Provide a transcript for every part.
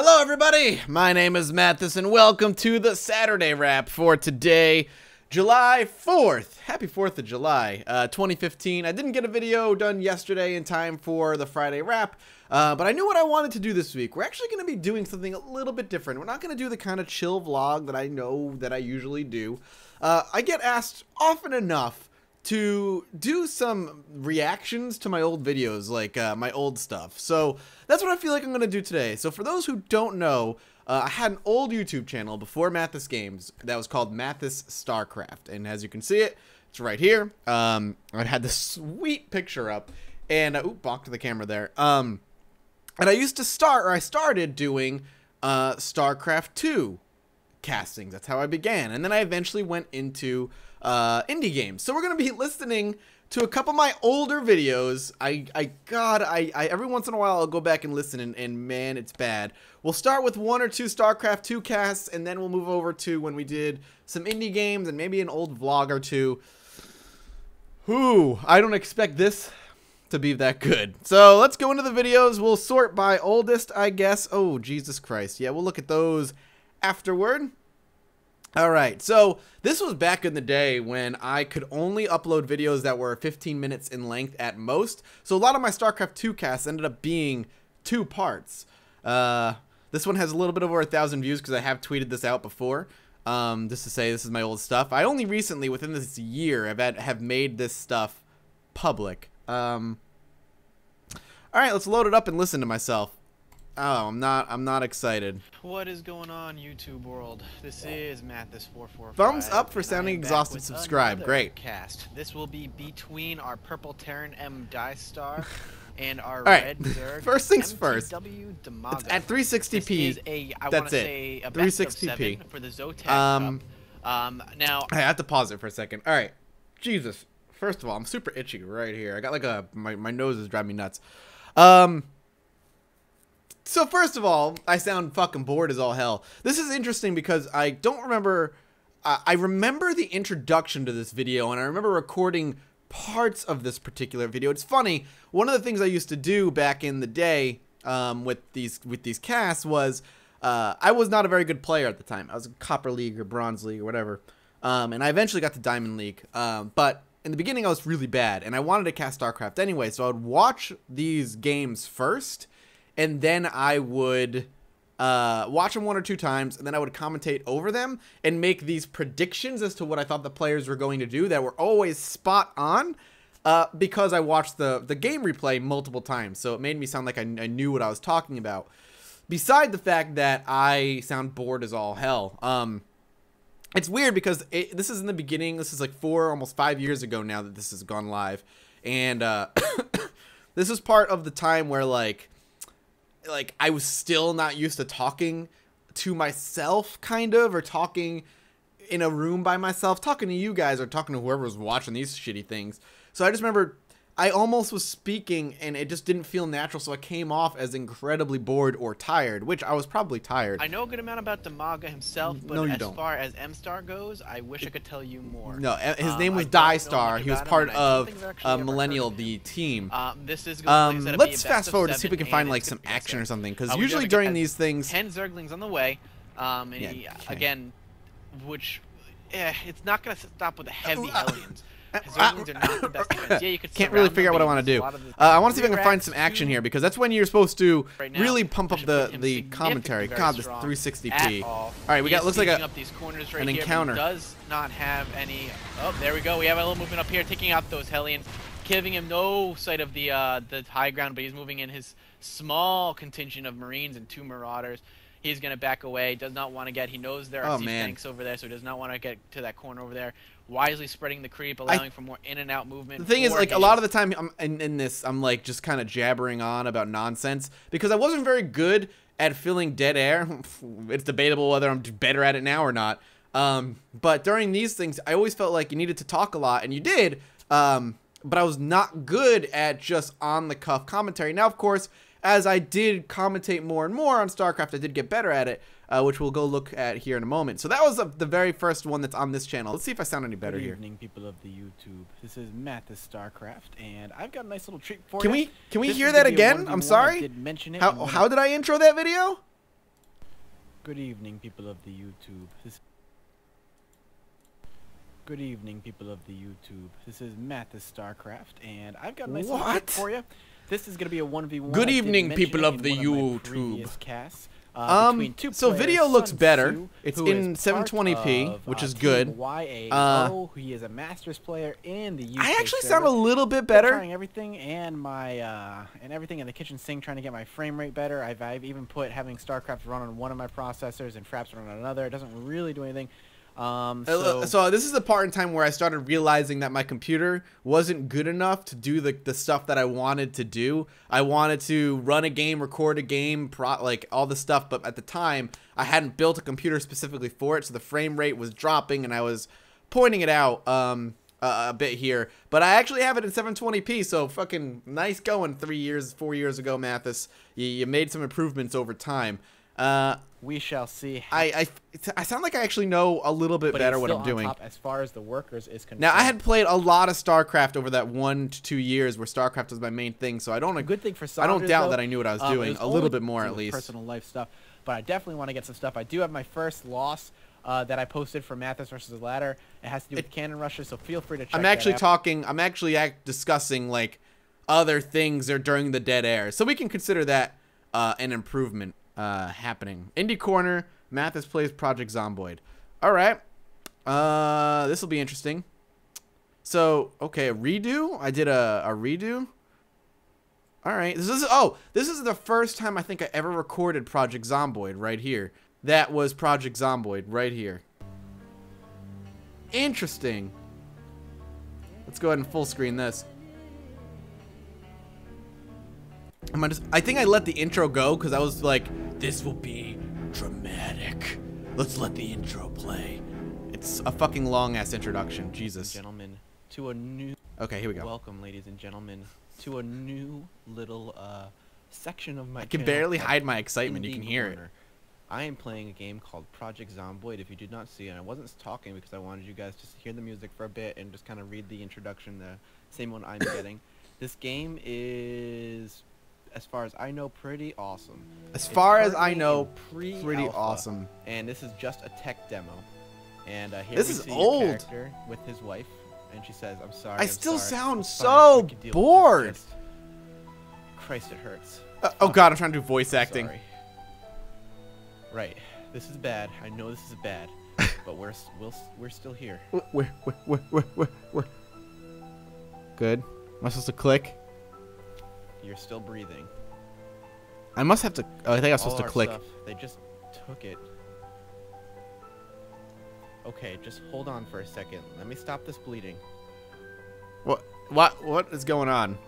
Hello, everybody. My name is Mathas, and welcome to the Saturday Wrap for today, July 4th. Happy 4th of July, uh, 2015. I didn't get a video done yesterday in time for the Friday Wrap, uh, but I knew what I wanted to do this week. We're actually going to be doing something a little bit different. We're not going to do the kind of chill vlog that I know that I usually do. Uh, I get asked often enough to do some reactions to my old videos, like uh, my old stuff. So that's what I feel like I'm going to do today. So for those who don't know, uh, I had an old YouTube channel before Mathas Games that was called Mathas StarCraft. And as you can see it, it's right here. Um, I had this sweet picture up. And, uh, oop, bonked the camera there. Um, and I used to start, or I started doing uh, StarCraft 2 castings. That's how I began. And then I eventually went into uh, indie games. So we're going to be listening to a couple of my older videos. I, I, God, I, I, every once in a while I'll go back and listen, and, and man, it's bad. We'll start with one or two StarCraft 2 casts, and then we'll move over to when we did some indie games and maybe an old vlog or two. Whew, I don't expect this to be that good. So let's go into the videos. We'll sort by oldest, I guess. Oh, Jesus Christ. Yeah, we'll look at those afterward. All right, so this was back in the day when I could only upload videos that were 15 minutes in length at most. So a lot of my StarCraft 2 casts ended up being two parts. Uh, this one has a little bit over a thousand views because I have tweeted this out before. Um, just to say this is my old stuff. I only recently, within this year, have had, have made this stuff public. Um, all right, let's load it up and listen to myself. Oh, I'm not. I'm not excited. What is going on, YouTube world? This is Mathas445. Thumbs up for sounding exhausted. Subscribe. Great. Cast. This will be between our purple Terran M Die Star and our right. red Zerg. first things MTW first. Dimaga. It's at 360p. A, I That's it. 360p for the Zotac um, um, now I have to pause it for a second. All right. Jesus. First of all, I'm super itchy right here. I got like a my my nose is driving me nuts. Um. So first of all, I sound fucking bored as all hell. This is interesting because I don't remember. I remember the introduction to this video, and I remember recording parts of this particular video. It's funny. One of the things I used to do back in the day um, with these with these casts was uh, I was not a very good player at the time. I was Copper League or Bronze League or whatever, um, and I eventually got to Diamond League. Um, but in the beginning, I was really bad, and I wanted to cast StarCraft anyway. So I would watch these games first and then I would uh, watch them one or two times, and then I would commentate over them and make these predictions as to what I thought the players were going to do that were always spot on. Uh, because I watched the the game replay multiple times, so it made me sound like I, I knew what I was talking about. Beside the fact that I sound bored as all hell, um, it's weird because it, this is in the beginning. This is like four, almost five years ago now that this has gone live, and uh, this is part of the time where like like I was still not used to talking to myself kind of or talking in a room by myself, talking to you guys or talking to whoever was watching these shitty things. So I just remember I almost was speaking and it just didn't feel natural, so I came off as incredibly bored or tired, which I was probably tired. I know a good amount about Dimaga himself, but no, as don't. far as M Star goes, I wish I could tell you more. No, his um, name was Die Star. He was part of uh, Millennial, the team. Um, this is um, let's fast forward to see if we can find like some action or something, because uh, usually during these things, ten Zerglings on the way, um, and yeah, he, okay. again, which, eh, it's not gonna stop with the heavy uh, Hellions. yeah, you Can't really figure out what I want to do. Uh, I want to see if I can find some action here because that's when you're supposed to right now, really pump up the the commentary. God, this 360p. All. right, we got looks like a up these corners right an here, encounter. Does not have any. Oh, there we go. We have a little movement up here, taking out those Hellions, giving him no sight of the uh, the high ground, but he's moving in his small contingent of Marines and two Marauders. He's going to back away. Does not want to get. He knows there are oh, tanks over there, so he does not want to get to that corner over there wisely spreading the creep, allowing I, for more in and out movement. The thing is, like a lot of the time, I'm in, in this, I'm like just kind of jabbering on about nonsense because I wasn't very good at filling dead air. it's debatable whether I'm better at it now or not. Um, but during these things, I always felt like you needed to talk a lot, and you did. Um, but I was not good at just on the cuff commentary. Now, of course, as I did commentate more and more on StarCraft, I did get better at it uh, which we'll go look at here in a moment. So that was the very first one that's on this channel. Let's see if I sound any better here. Good here. evening, people of the YouTube. This is Matt, the StarCraft, and I've got a nice little treat for can you. Can we, can we this hear that again? I'm sorry? Did mention it how, how did I intro that video? Good evening, people of the YouTube. This Good evening, people of the YouTube. This is Matt the StarCraft, and I've got a nice little What? for you. This is going to be a 1v1. Good evening, people of the one of YouTube. casts, uh, Um, so players, video looks Sun better. Tzu, It's in 720p, of, which uh, is good. YAO, Uh, he is a Masters player in the UK I actually server. sound a little bit Been better. Trying everything and my uh, and everything in the kitchen sink, trying to get my frame rate better. I've, I've even put having StarCraft run on one of my processors and Fraps run on another. It doesn't really do anything. Um, Uh, so, So, this is the part in time where I started realizing that my computer wasn't good enough to do the, the stuff that I wanted to do. I wanted to run a game, record a game, pro, like all the stuff, but at the time I hadn't built a computer specifically for it, so the frame rate was dropping, and I was pointing it out um, a, a bit here. But I actually have it in 720p, so fucking nice going. Three years, four years ago, Mathas, you, you made some improvements over time. Uh, we shall see. I, I, I sound like I actually know a little bit but better what I'm doing. top as far as the workers is concerned. Now I had played a lot of StarCraft over that one to two years where StarCraft was my main thing, so I don't a good thing for I don't doubt though, that I knew what I was um, doing was a little bit more at least. Personal life stuff, but I definitely want to get some stuff. I do have my first loss uh, that I posted for Mathas versus the ladder. It has to do with It- cannon rushes, so feel free to check. I'm actually talking. I'm actually act, discussing like other things or during the dead air, so we can consider that uh, an improvement uh, happening. Indie corner. Mathas plays Project Zomboid. All right. Uh, this will be interesting. So okay, a redo. I did a, a redo. All right. This is oh, this is the first time I think I ever recorded Project Zomboid right here. That was Project Zomboid right here. Interesting. Let's go ahead and full screen this. I'm just, I think I let the intro go because I was like, this will be dramatic. Let's let the intro play. It's a fucking long ass introduction. Jesus. gentlemen, to a new Okay, here we go. welcome, ladies and gentlemen, to a new little uh, section of my. I can barely hide my excitement. You Indie can hear it. I am playing a game called Project Zomboid. If you did not see it, I wasn't talking because I wanted you guys to hear the music for a bit and just kind of read the introduction, the same one I'm getting. This game is, as far as I know, pretty awesome. As It's far as I know, pretty awesome. And this is just a tech demo. And uh, here This is old. character with his wife, and she says, "I'm sorry." I I'm still sorry. sound so fine. We can deal with this. bored." Christ, it hurts. Uh, oh god, I'm trying to do voice acting. Sorry. Right. This is bad. I know this is bad, but we're we'll, we're still here. Where, where, where, where, where? Good. Am I supposed to click? You're still breathing. I must have to. Oh, I think I was All supposed to click. Stuff, they just took it. Okay, just hold on for a second. Let me stop this bleeding. What? What? What is going on?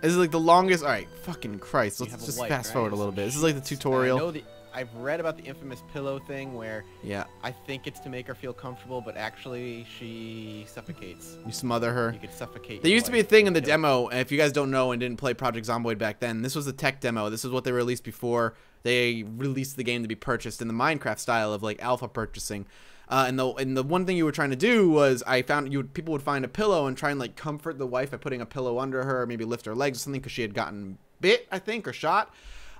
This is like the longest. All right, fucking Christ. Let's just fast right? forward a little bit. This is like the and I tutorial. know the, I've read about the infamous pillow thing where Yeah, I think it's to make her feel comfortable, but actually she suffocates. you smother her. You could suffocate. There used to be a thing in the demo, and if you guys don't know and didn't play Project Zomboid back then, this was a tech demo. This is what they released before they released the game to be purchased in the Minecraft style of like alpha purchasing. Uh, and the and the one thing you were trying to do was I found you would, people would find a pillow and try and like comfort the wife by putting a pillow under her, maybe lift her legs or something because she had gotten bit, I think, or shot.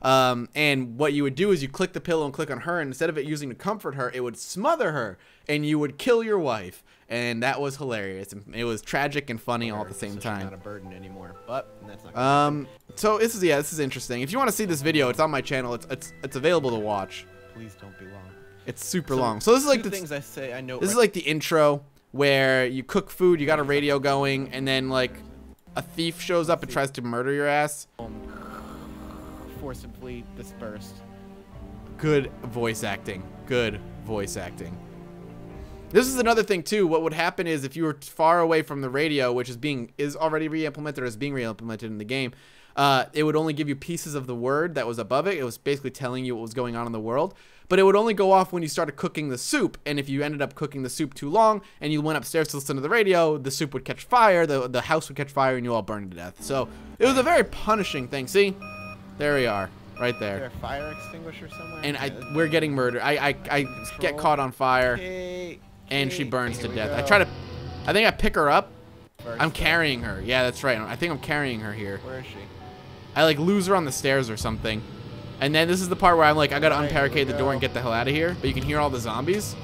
Um, and what you would do is you click the pillow and click on her, and instead of it using to comfort her, it would smother her, and you would kill your wife. And that was hilarious. And It was tragic and funny all at the same time. not a burden anymore. But that's not. Um, so this is yeah, this is interesting. If you want to see this video, it's on my channel. It's it's it's available to watch. Please don't be long. It's super So, long. So this is like the things I say. I know. this is like the intro where you cook food, you got a radio going, and then like a thief shows up and tries to murder your ass. Forcibly dispersed. Good voice acting. Good voice acting. This is another thing too. What would happen is if you were far away from the radio, which is being is already re-implemented or is being re-implemented in the game, uh, it would only give you pieces of the word that was above it. It was basically telling you what was going on in the world. But it would only go off when you started cooking the soup. And if you ended up cooking the soup too long and you went upstairs to listen to the radio, the soup would catch fire, the the house would catch fire, and you all burned to death. So it was a very punishing thing. See, there we are, right Is there there. a fire extinguisher somewhere? And I we're getting murdered. I I, I get caught on fire Okay, and she burns to death. I try to, I think I pick her up. First I'm carrying her. Yeah, that's right. I think I'm carrying her here. Where is she? I like lose her on the stairs or something. And then this is the part where I'm like, I gotta unbarricade the door and get the hell out of here. But you can hear all the zombies.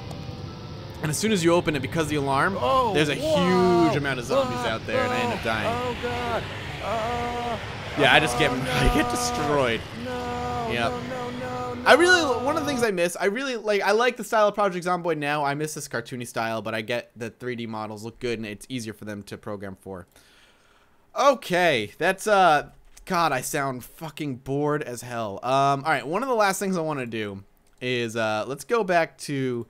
And as soon as you open it, because of the alarm, Oh, there's a whoa. huge amount of zombies out there, and I end up dying. Oh god. Ah, Yeah, I just get I get destroyed. No. Yep. No, no, no, no. I really one of the things I miss. I really like. I like the style of Project Zomboid now. I miss this cartoony style, but I get the 3D models look good and it's easier for them to program for. Okay, that's uh, God, I sound fucking bored as hell. Um, all right, one of the last things I want to do is uh, let's go back to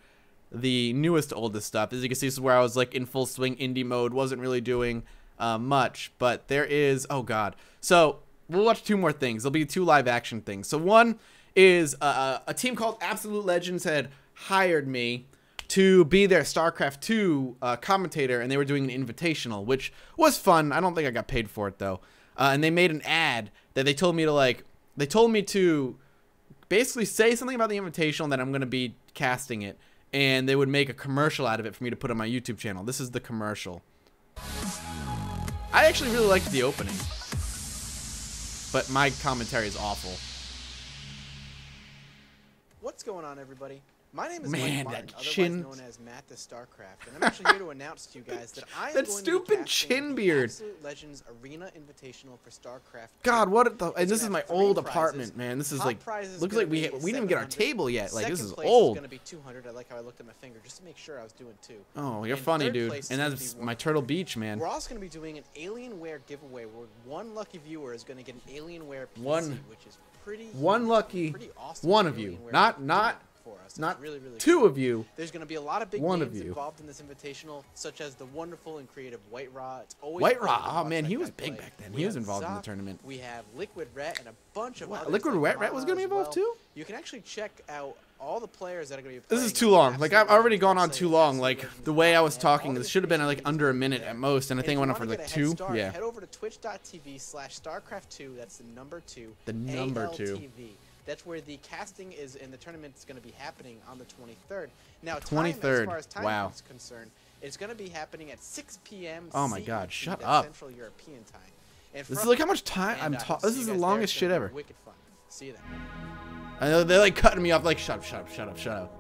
the newest oldest stuff. As you can see, this is where I was like in full swing indie mode. Wasn't really doing uh, much, but there is. Oh God. So we'll watch two more things. There'll be two live action things. So one is uh, a team called Absolute Legends had hired me to be their StarCraft 2 uh, commentator, and they were doing an invitational, which was fun. I don't think I got paid for it though. Uh, and they made an ad that they told me to like. They told me to basically say something about the invitational that I'm going to be casting it, and they would make a commercial out of it for me to put on my YouTube channel. This is the commercial. I actually really liked the opening, but my commentary is awful. What's going on, everybody? My name is Man, Mike Martin, that chin- known as Matt the Starcraft, and I'm actually here to announce to you guys that I am That going stupid to be casting chin the beard. Absolute Legends Arena Invitational for StarCraft. God, what the? And this is my old prizes. apartment, man. This is Top like looks like we we didn't even get our table yet. Like this Second is place old. Is going to be 200. I like how I looked at my finger just to make sure I was doing two. Oh, you're And funny, dude. And that's my Turtle Beach, man. We're also going to be doing an Alienware giveaway where one lucky viewer is going to get an Alienware PC, One- which is pretty one lucky pretty awesome one of you. Not- not- for us. It's Not really, really two cool. of you. There's going to be a lot of big One of names you. involved in this invitational, such as the wonderful and creative WhiteRa. It's always WhiteRa, oh man, he was big play. back then. We He was involved in the tournament. We have Liquid Ret and a bunch of What, Liquid like Ret Ret was gonna be involved well. too? You can actually check out all the players that are going to be. This is too long. Like I've already gone on too long. Like the way I was talking, this should have been like under a minute at most, and I think it went on for like get a head two. start, Yeah. Head over to twitch.tv slash StarCraft 2. That's the number two. The number two. That's where the casting is and the tournament is going to be happening on the 23rd. Now, time, as 23rd. far as time Wow. is concerned, it's going to be happening at 6 p.m. Oh my God, shut up. Central European time. And This is like how much time I'm uh, talking. This is the longest shit ever. Wicked fun. See you then. I know they're like cutting me off. Like shut up, shut up, shut up, shut up.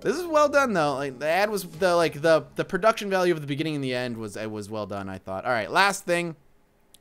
This is well done though. Like the ad was the like the the production value of the beginning and the end was it was well done. I thought. All right, last thing.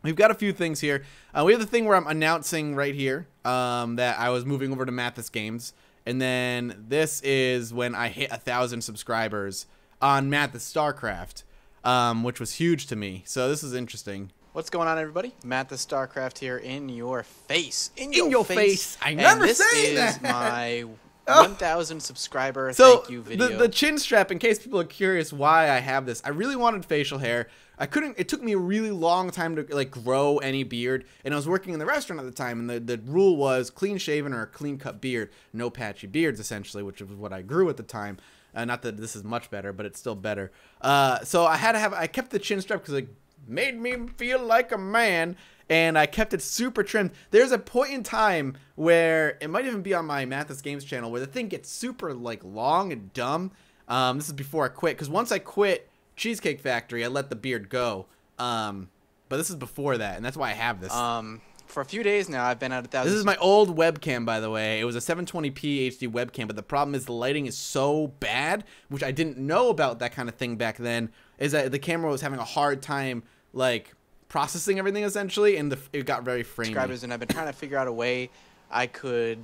We've got a few things here. Uh, we have the thing where I'm announcing right here um, that I was moving over to Mathas Games, and then this is when I hit a thousand subscribers on Mathas StarCraft, um, which was huge to me. So this is interesting. What's going on, everybody? Matt the StarCraft here in your face. In, In your face. I And remember this saying is that. my Oh. 1,000 subscriber So thank you the, video. the chin strap, in case people are curious why I have this, I really wanted facial hair. I couldn't. It took me a really long time to like grow any beard, and I was working in the restaurant at the time, and the, the rule was clean shaven or a clean cut beard, no patchy beards, essentially, which was what I grew at the time. Uh, not that this is much better, but it's still better. Uh, so I had to have. I kept the chin strap because it made me feel like a man and I kept it super trimmed. There's a point in time where it might even be on my Mathas Games channel where the thing gets super like long and dumb. Um, this is before I quit because once I quit Cheesecake Factory, I let the beard go. Um, but this is before that, and that's why I have this. um, for a few days now, I've been at a thousand. This is my old webcam, by the way. It was a 720p HD webcam, but the problem is the lighting is so bad, which I didn't know about that kind of thing back then. Is that the camera was having a hard time like processing everything essentially, and the, it got very framey. subscribers, and I've been trying to figure out a way I could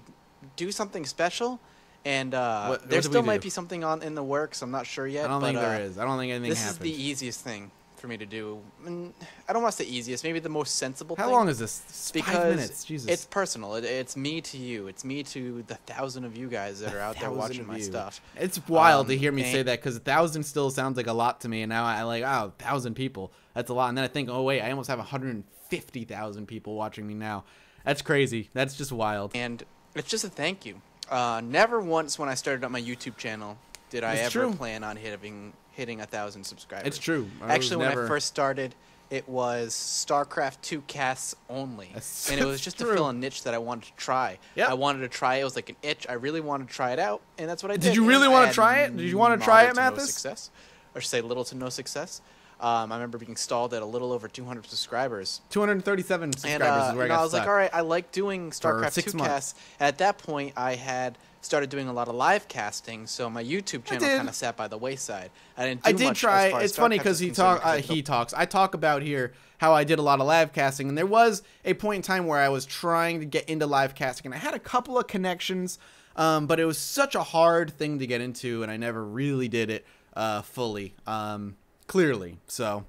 do something special. And uh, What- what there did still might be something on in the works. I'm not sure yet. I don't but, think there uh, is. I don't think anything This happens. is the easiest thing for me to do. Mm, I don't want to say easiest, maybe the most sensible. How thing. long is this? It's because Five minutes. Jesus. it's personal. It, it's me to you. It's me to the thousand of you guys that are out there watching my stuff. It's wild to Um, hear me say that because a thousand still sounds like a lot to me, and now I like, oh, a thousand people. That's a lot. And then I think, oh wait, I almost have 150,000 people watching me now. That's crazy. That's just wild. And it's just a thank you. Uh, never once when I started up my YouTube channel did I ever true. plan on hitting hitting a thousand subscribers. It's true. I Actually, when never- I first started, it was StarCraft 2 casts only, That's- and it was just to fill a niche that I wanted to try. Yep. I wanted to try. it. It was like an itch. I really wanted to try it out, and that's what I did. Did you really wanna try it? Did you wanna try it, to no Mathas? success, or say little to no success. Um, I remember being stalled at a little over 200 subscribers. 237 And subscribers uh, is where I got I was stuck. like, all right, I like doing StarCraft 2 months. casts. At that point, I had started doing a lot of live casting, so my YouTube channel kind of sat by the wayside. I didn't. Do I did try. It's funny because he talk. Uh, he talks. I talk about here how I did a lot of live casting, and there was a point in time where I was trying to get into live casting, and I had a couple of connections, um, but it was such a hard thing to get into, and I never really did it uh, fully, um, clearly. So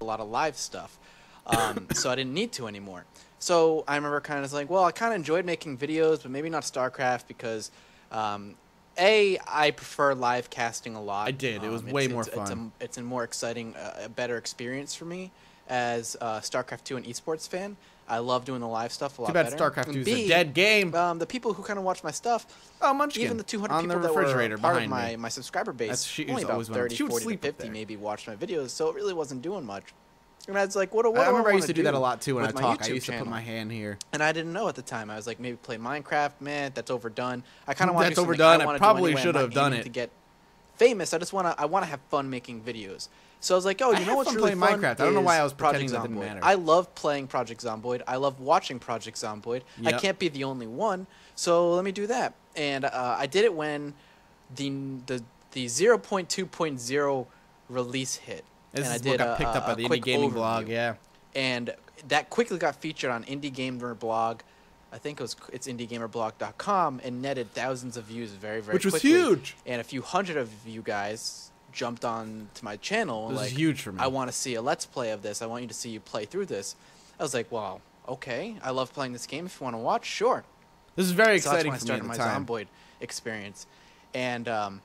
a lot of live stuff. Um, so I didn't need to anymore. So I remember kind of like, well, I kind of enjoyed making videos, but maybe not StarCraft because, um, a, I prefer live casting a lot. I did. It was Um, way it's- more it's, It's a, fun. it's a more exciting, uh, a better experience for me as a StarCraft 2 and esports fan. I love doing the live stuff a lot too bad better. StarCraft And 2 is a dead game. Um, the people who kind of watch my stuff, oh, Munchkin. even the 200 on people the that were part of my, me. my subscriber base, she only about always one of them. 30, 40 to 50 there. maybe watched my videos, so it really wasn't doing much. And I was like, what, do- what I remember I wanna used to do that a lot too when I talk. I YouTube used to put my hand here. And I didn't know at the time. I was like, maybe play Minecraft. Man, that's overdone. I kind of want to That's overdone. I, I probably anyway. Should have done it. to get famous. I just want to. I want to have fun making videos. So I was like, oh, you I know what's really playing fun? Minecraft. I don't know why I was pretending Project that didn't Zomboid. matter. I love playing Project Zomboid. I love watching Project Zomboid. I can't be the only one. So let me do that. And uh, I did it when the the the 0.2.0 release hit. This and I did what got a- picked up by the Indie Gaming blog. Yeah. and that quickly got featured on Indie Gamer blog. I think it was it's indiegamerblog.com and netted thousands of views very very Which was huge. And a few hundred of you guys jumped on to my channel. This is huge for me. I want to see a let's play of this. I want you to see you play through this. I was like, well, okay. I love playing this game. If you want to watch, sure. This is very So that's exciting when I started my time. Zomboid experience, and um,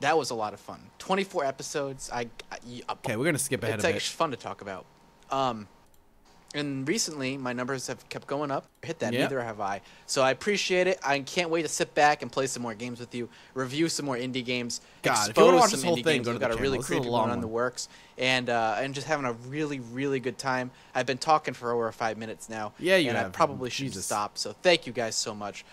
that was a lot of fun. Twenty four episodes. I, I Okay, we're gonna skip ahead it's like bit. fun to talk about. Um, and recently, my numbers have kept going up. Hit that, Yep. neither have I. So I appreciate it. I can't wait to sit back and play some more games with you, review some more indie games, God, if you watch some this whole indie thing, games. We've got a really channel. This is a long one on the works, and uh, and just having a really really good time. I've been talking for over five minutes now. Yeah, you and I probably should Jesus. stop. So thank you guys so much.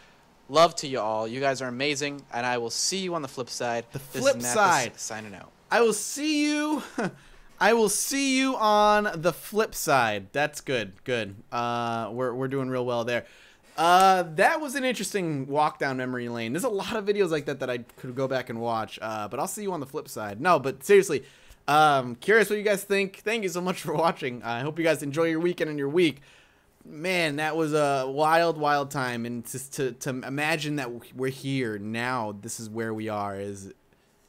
Love to you all. You guys are amazing, and I will see you on the flip side. The flip side. signing out. I will see you. I will see you on the flip side. That's good. Good. Uh, we're we're doing real well there. Uh, that was an interesting walk down memory lane. There's a lot of videos like that that I could go back and watch. Uh, but I'll see you on the flip side. No, but seriously, um, curious what you guys think. Thank you so much for watching. I hope you guys enjoy your weekend and your week. Man, that was a wild, wild time, and just to to imagine that we're here now. This is where we are. Is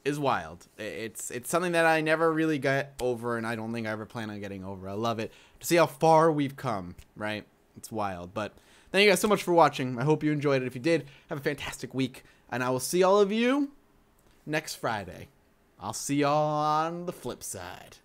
is wild. It's it's something that I never really got over, and I don't think I ever plan on getting over. I love it to see how far we've come. Right? It's wild. But thank you guys so much for watching. I hope you enjoyed it. If you did, have a fantastic week, and I will see all of you next Friday. I'll see y'all on the flip side.